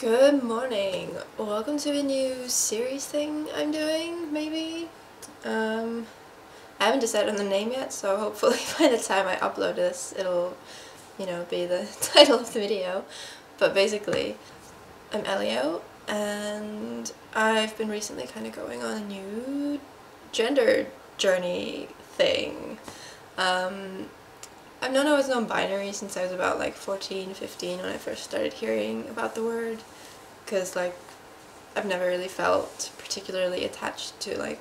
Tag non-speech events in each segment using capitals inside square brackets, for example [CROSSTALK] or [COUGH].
Good morning. Welcome to a new series thing I'm doing, maybe? Um, I haven't decided on the name yet, so hopefully [LAUGHS] by the time I upload this, it'll, you know, be the [LAUGHS] title of the video. But basically, I'm Elio, and I've been recently kind of going on a new gender journey thing. Um, I've known I was non-binary since I was about like 14, 15 when I first started hearing about the word because like I've never really felt particularly attached to like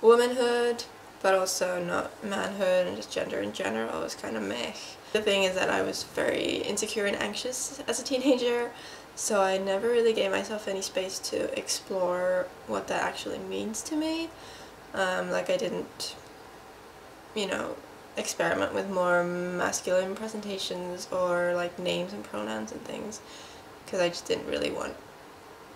womanhood but also not manhood and just gender in general was kind of meh. The thing is that I was very insecure and anxious as a teenager so I never really gave myself any space to explore what that actually means to me. Um, like I didn't, you know, experiment with more masculine presentations or like names and pronouns and things because I just didn't really want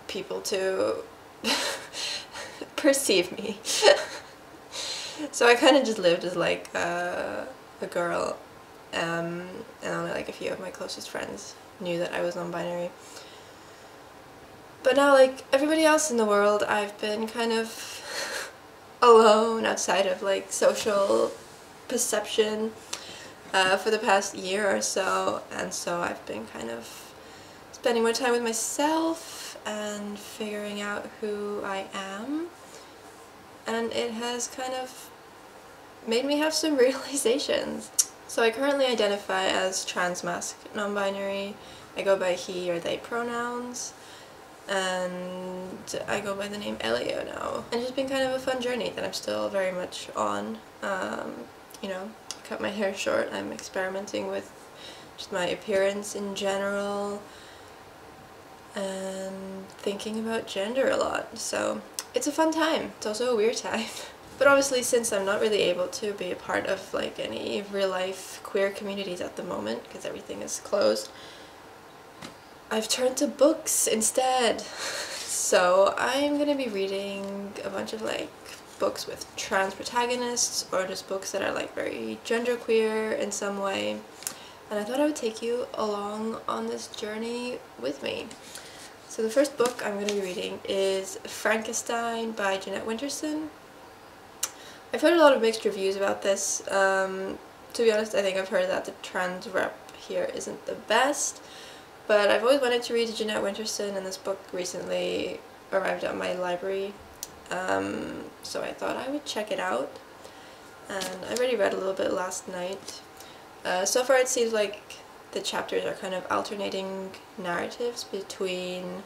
people to [LAUGHS] perceive me. [LAUGHS] so I kind of just lived as like uh, a girl um, and only like a few of my closest friends knew that I was non-binary. But now like everybody else in the world I've been kind of [LAUGHS] alone outside of like social perception uh, for the past year or so and so I've been kind of spending more time with myself and figuring out who I am and it has kind of made me have some [LAUGHS] realizations. So I currently identify as transmasc non-binary. I go by he or they pronouns and I go by the name Elio now. And it's been kind of a fun journey that I'm still very much on. Um, you know, cut my hair short. I'm experimenting with just my appearance in general and thinking about gender a lot. So it's a fun time. It's also a weird time. [LAUGHS] But obviously since I'm not really able to be a part of like any real life queer communities at the moment because everything is closed, I've turned to books instead. [LAUGHS] So I'm gonna be reading a bunch of like books with trans protagonists or just books that are like very genderqueer in some way. And I thought I would take you along on this journey with me. So the first book I'm going to be reading is Frankissstein by Jeanette Winterson. I've heard a lot of mixed reviews about this. Um, to be honest, I think I've heard that the trans rep here isn't the best. But I've always wanted to read Jeanette Winterson and this book recently arrived at my library um, so I thought I would check it out. And I already read a little bit last night. Uh, so far it seems like the chapters are kind of alternating narratives between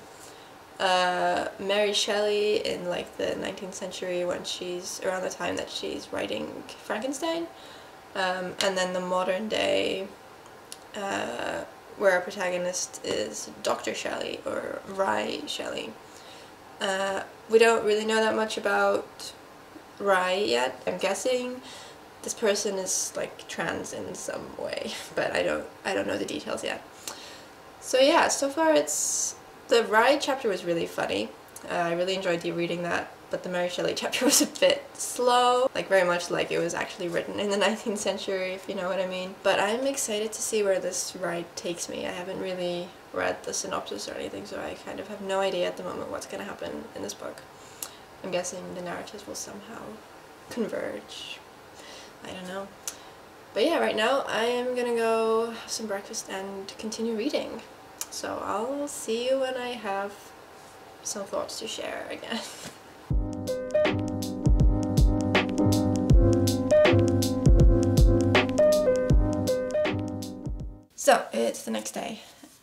uh, Mary Shelley in like the 19th century when she's around the time that she's writing Frankenstein um, and then the modern day uh, where our protagonist is Dr. Shelley or Ry Shelley. Uh, we don't really know that much about Ry yet. I'm guessing this person is like trans in some way, [LAUGHS] but I don't I don't know the details yet. So yeah, so far it's the Ry chapter was really funny. Uh, I really enjoyed reading that, but the Mary Shelley chapter [LAUGHS] was a bit slow, like very much like it was actually written in the [LAUGHS] 19th century, if you know what I mean. But I'm excited to see where this ride takes me. I haven't really read the synopsis or anything, so I kind of have no idea at the moment what's going to happen in this book. I'm guessing the narratives will somehow converge. I don't know. But yeah, right now I am gonna go have some breakfast and continue reading. So I'll see you when I have some thoughts to share again. [LAUGHS] so it's the next day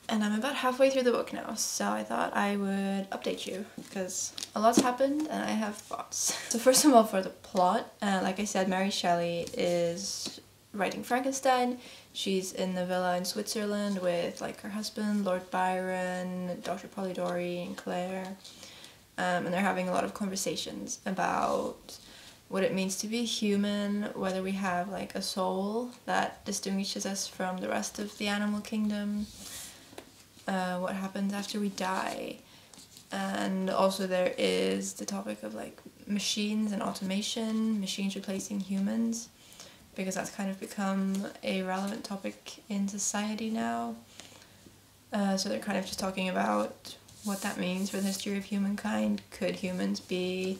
and I'm about halfway through the book now, so I thought I would update you because a lot's happened and I have thoughts. So first of all, for the plot, uh, like I said, Mary Shelley is writing Frankenstein. She's in the villa in Switzerland with like her husband, Lord Byron, Dr. Polidori, and Claire. Um, and they're having a lot of conversations about what it means to be human, whether we have like a soul that distinguishes us from the rest of the animal kingdom, uh, what happens after we die. And also there is the topic of like machines and automation, machines replacing humans, because that's kind of become a relevant topic in society now. Uh, so they're kind of just talking about what that means for the history of humankind. Could humans be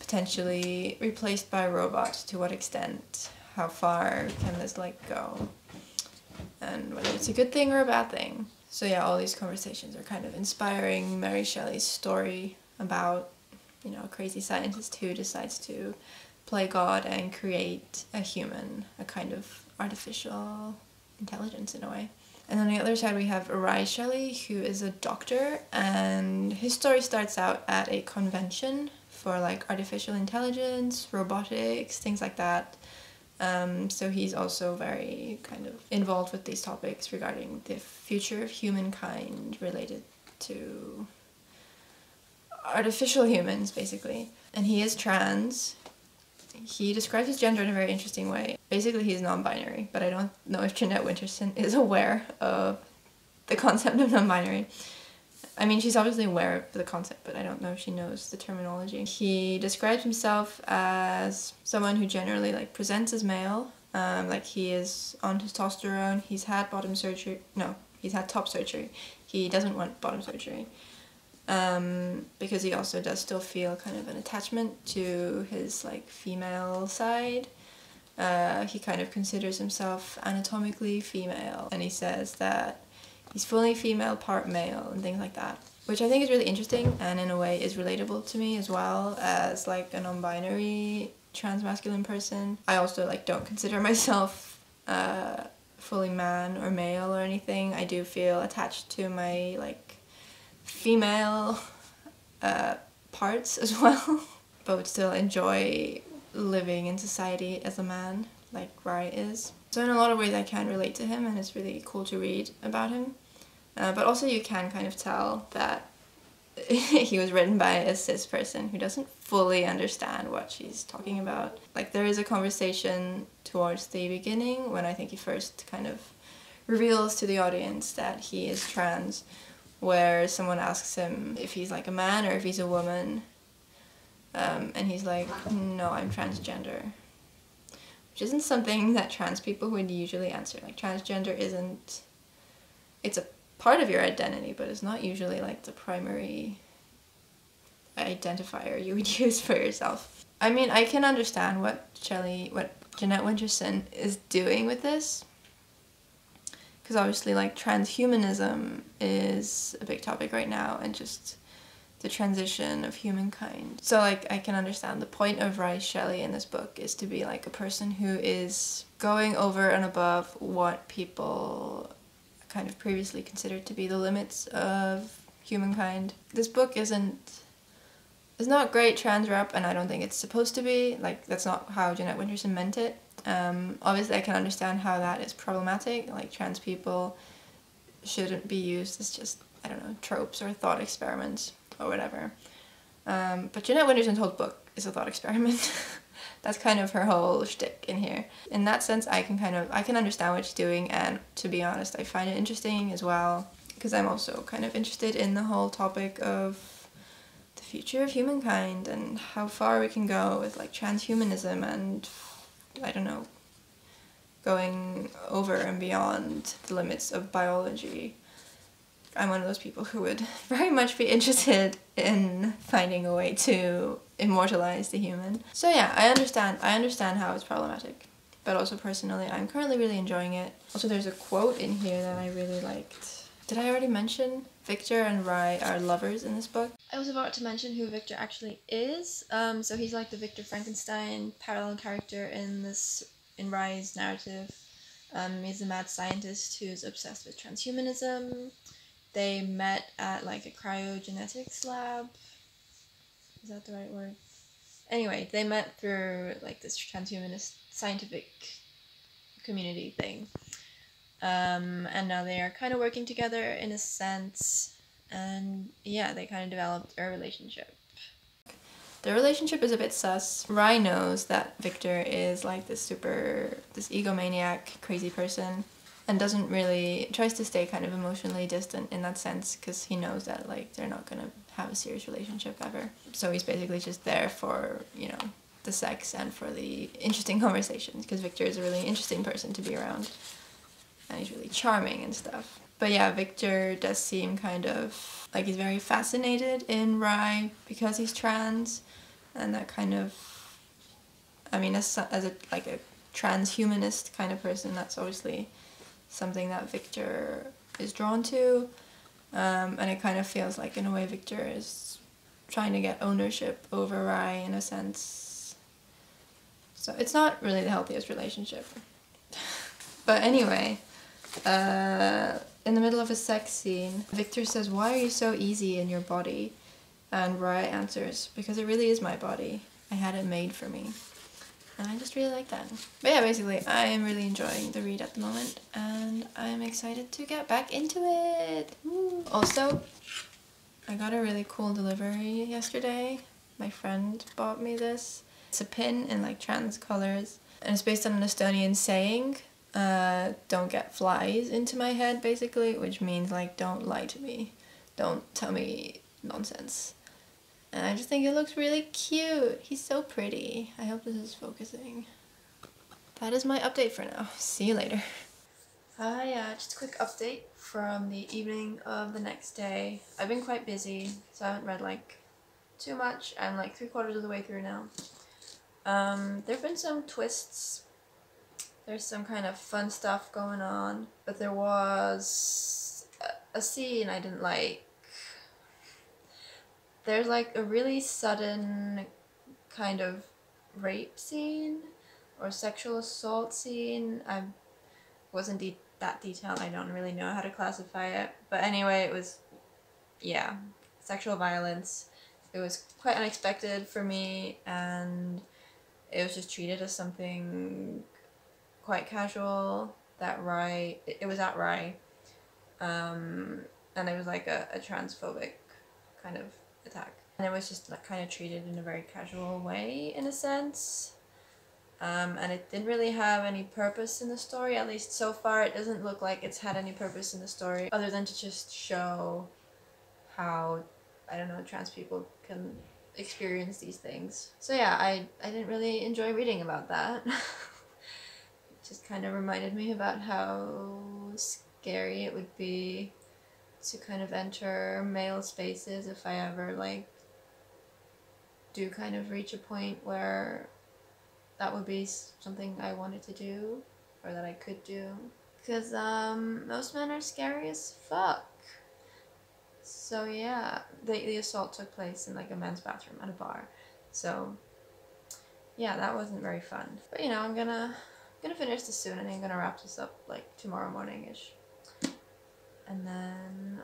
potentially replaced by robots? To what extent? How far can this like go? And whether it's a good thing or a bad thing. So yeah, all these conversations are kind of inspiring Mary Shelley's story about, you know, a crazy scientist who decides to play God and create a human, a kind of artificial intelligence in a way. And on the other side, we have Ry Shelley, who is a doctor, and his story starts out at a convention for like artificial intelligence, robotics, things like that. Um, so he's also very kind of involved with these topics regarding the future of humankind related to artificial humans, basically. And he is trans, he describes his gender in a very interesting way. Basically, he's non-binary, but I don't know if Jeanette Winterson is [LAUGHS] aware of the concept of non-binary. I mean, she's obviously aware of the concept, but I don't know if she knows the terminology. He describes himself as someone who generally like presents as male, um, like he is on testosterone. He's had bottom surgery. No, he's had top surgery. He doesn't want bottom surgery um, because he also does still feel kind of an attachment to his like female side. Uh, he kind of considers himself anatomically female, and he says that he's fully female, part male, and things like that. Which I think is really interesting and in a way is relatable to me as well as like a non-binary transmasculine person. I also like don't consider [LAUGHS] myself uh, fully man or male or anything. I do feel attached to my like female uh, parts as [LAUGHS] well, but would still enjoy living in society as a man, like Ry is. So in a lot of ways I can relate to him and it's really cool to read about him. Uh, but also you can kind of tell that [LAUGHS] he was written by a cis person who doesn't fully understand what she's talking about. Like there is a conversation towards the beginning when I think he first kind of reveals to the audience that he is trans where someone asks him if he's like a man or if he's a woman. Um, and he's like, no, I'm transgender. Which isn't something that trans people would usually answer. Like, transgender isn't. It's a part of your identity, but it's not usually like the primary identifier you would [LAUGHS] use for yourself. I mean, I can understand what Shelley, what Jeanette Winterson is doing with this because obviously like transhumanism is a big topic right now and just the transition of humankind. So like I can understand the point of Ry Shelley in this book is to be like a person who is going over and above what people kind of previously considered to be the limits of humankind. This book isn't it's not great trans rep and I don't think it's supposed to be. Like that's not how Jeanette Winterson meant it. Um, obviously, I can understand how that is problematic. Like trans people shouldn't be used as just I don't know tropes or thought experiments or whatever. Um, but Jeanette Winterson's whole book is a thought [LAUGHS] experiment. That's kind of her whole shtick in here. In that sense, I can kind of I can understand what she's doing, and to be honest, I find it interesting as well because I'm also kind of interested in the whole topic of the future of humankind and how far we can go with like transhumanism and I don't know, going over and beyond the limits of biology. I'm one of those people who would [LAUGHS] very much be interested in finding a way to immortalize the human. So yeah, I understand I understand how it's problematic. But also personally, I'm currently really enjoying it. Also there's a quote in here that I really liked. Did I already mention Victor and Ry are lovers in this book? I was about to mention who Victor actually is. Um, so he's like the Victor Frankenstein parallel character in this in Ry's narrative. Um, he's a mad scientist who's obsessed with transhumanism. They met at like a cryogenetics lab. Is that the right word? Anyway, they met through like this transhumanist scientific community thing. Um, and now they are kind of working together in a sense and yeah, they kind of developed a relationship. The relationship is a bit sus. Ry knows that Victor is like this super, this egomaniac, crazy person, and doesn't really, tries to stay kind of emotionally distant in that sense because he knows that like they're not gonna have a serious relationship ever. So he's basically just there for, you know, the sex and for the interesting [LAUGHS] conversations because Victor is a really interesting person to be around and he's really charming and stuff. But yeah, Victor does seem kind of like he's very fascinated in Ry because he's trans, and that kind of. I mean, as as a like a transhumanist kind of person, that's obviously something that Victor is drawn to, um, and it kind of feels like in a way Victor is trying to get ownership over Ry in a sense. So it's not really the healthiest relationship. [LAUGHS] but anyway, uh, in the middle of a sex scene, Victor says, Why are you so easy in your body? And Ry answers, Because it really is my body. I had it made for me. And I just really like that. But yeah, basically, I am really enjoying the read at the moment, and I'm excited to get back into it. Woo. Also, I got a really cool delivery yesterday. My friend bought me this. It's a pin in like trans colors, and it's based on an Estonian saying uh, don't get flies into my head basically which means like don't lie to me don't tell me nonsense and I just think it looks really cute. He's so pretty. I hope this is focusing. That is my update for now. [LAUGHS] See you later. Hi uh, just a quick update from the evening of the next day. I've been quite busy so I haven't read like too much. I'm like three quarters of the way through now. Um, there have been some twists. There's some kind of fun stuff going on, but there was a, a scene I didn't like. There's like a really sudden kind of rape scene or sexual assault scene. I wasn't de- that detailed. I don't really know how to classify it. But anyway, it was, yeah, sexual violence. It was quite unexpected for me, and it was just treated as something quite casual. That Ry, it, it was at Ry, um, and it was like a, a transphobic kind of attack, and it was just like kind of treated in a very casual way in a sense. Um, and it didn't really have any purpose in the story. At least so far, it doesn't look like it's had any purpose in the story other than to just show how I don't know trans people can experience these things. So yeah, I I didn't really enjoy reading about that. [LAUGHS] It just kind of reminded me about how scary it would be to kind of enter male spaces if I ever like do kind of reach a point where that would be something I wanted to do or that I could do. Because um most men are scary as fuck. So yeah the, the assault took place in like a men's bathroom at a bar. So yeah that wasn't very fun. But you know I'm gonna gonna finish this soon and I'm gonna wrap this up like tomorrow morning-ish. And then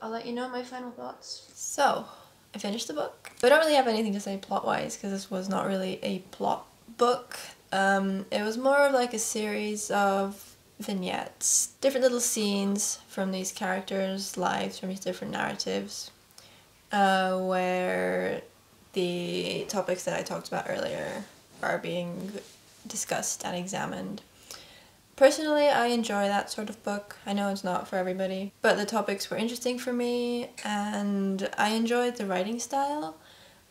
I'll let you know my final thoughts. So, I finished the book. I don't really have anything to say plot-wise because this was not really a plot book. Um, it was more of like a series of vignettes, different little scenes from these characters' lives, from these different narratives, uh, where the topics that I talked about earlier are being discussed and examined. Personally, I enjoy that sort of book. I know it's not for everybody, but the topics were interesting for me and I enjoyed the writing style.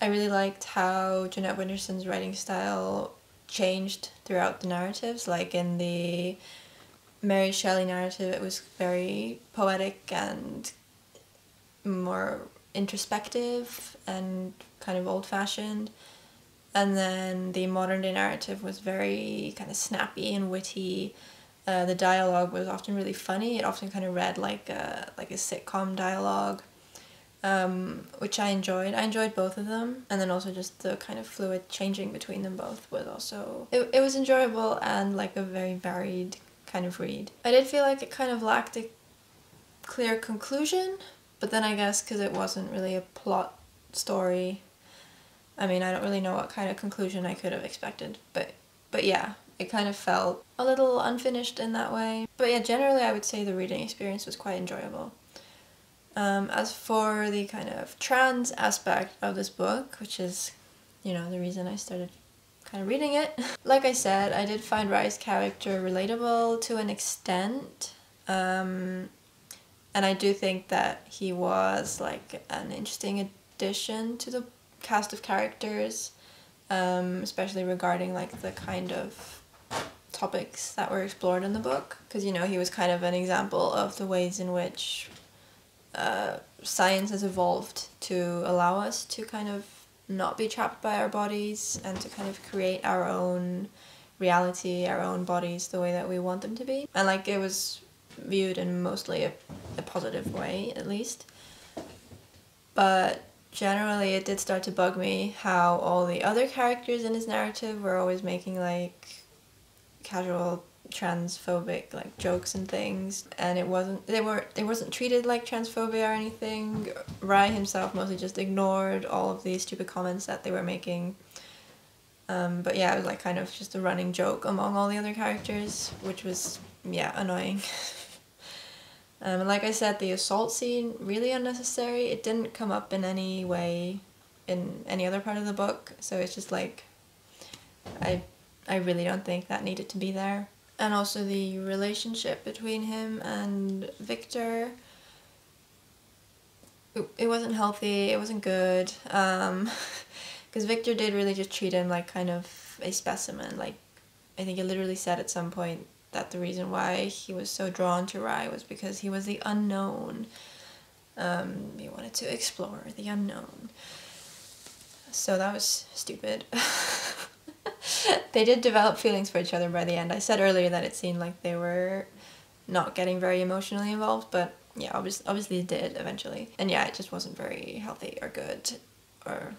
I really liked how Jeanette Winterson's writing style changed throughout the narratives. Like in the Mary Shelley narrative, it was very poetic and more introspective and kind of old fashioned. And then the modern day narrative was very kind of snappy and witty. Uh, the dialogue was often really funny. It often kind of read like a, like a sitcom dialogue, um, which I enjoyed. I enjoyed both of them. And then also just the kind of fluid changing between them both was also... It, it was enjoyable and like a very varied kind of read. I did feel like it kind of lacked a clear conclusion, but then I guess because it wasn't really a plot story I mean, I don't really know what kind of conclusion I could have expected, but but yeah, it kind of felt a little unfinished in that way. But yeah, generally I would say the reading experience was quite enjoyable. Um, as for the kind of trans aspect of this book, which is, you know, the reason I started kind of reading it, [LAUGHS] like I said, I did find Ry's character relatable to an extent. Um, and I do think that he was like an interesting addition to the cast of characters, um, especially regarding like the kind of topics that were explored in the book because you know he was kind of an example of the ways in which uh, science has evolved to allow us to kind of not be trapped by our bodies and to kind of create our own reality, our own bodies the way that we want them to be. And like it was viewed in mostly a, a positive way, at least. But generally, it did start to bug me how all the other characters in his narrative were always making like casual transphobic like jokes and things and it wasn't they were it wasn't treated like transphobia or anything. Ry himself mostly just ignored all of these stupid comments that they were making. Um, but yeah it was like kind of just a running joke among all the other characters which was yeah annoying [LAUGHS] um, and like I said the assault scene really unnecessary it didn't come up in any way in any other part of the book so it's just like I I really don't think that needed to be there and also the relationship between him and Victor. It, wasn't healthy, it wasn't good. Um, [LAUGHS] because Victor did really just treat him like kind of a specimen. Like, I think he literally said at some point that the reason why he was so drawn to Ry was because he was the unknown. Um, he wanted to explore the unknown. So that was stupid. [LAUGHS] they did develop feelings for each other by the end. I said earlier that it seemed like they were not getting very emotionally involved, but yeah, obviously, obviously it did eventually. And yeah, it just wasn't very healthy or good or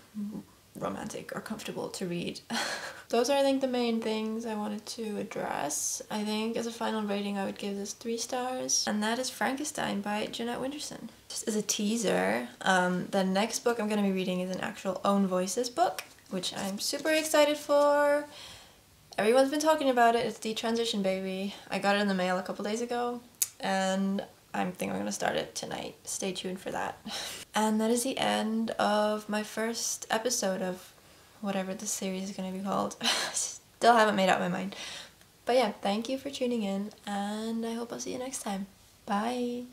romantic or comfortable to read. [LAUGHS] Those are, I think, the main things I wanted to address. I think as a final rating, I would give this three stars, and that is Frankissstein by Jeanette Winterson. Just as a teaser, um, the next book I'm going to be reading is an actual Own Voices book which I'm super excited for. Everyone's been talking about it. It's Detransition Baby. I got it in the mail a couple days ago and I think I'm gonna start it tonight. Stay tuned for that. And that is the end of my first episode of whatever the series is gonna be called. [LAUGHS] Still haven't made up my mind. But yeah, thank you for tuning in and I hope I'll see you next time. Bye!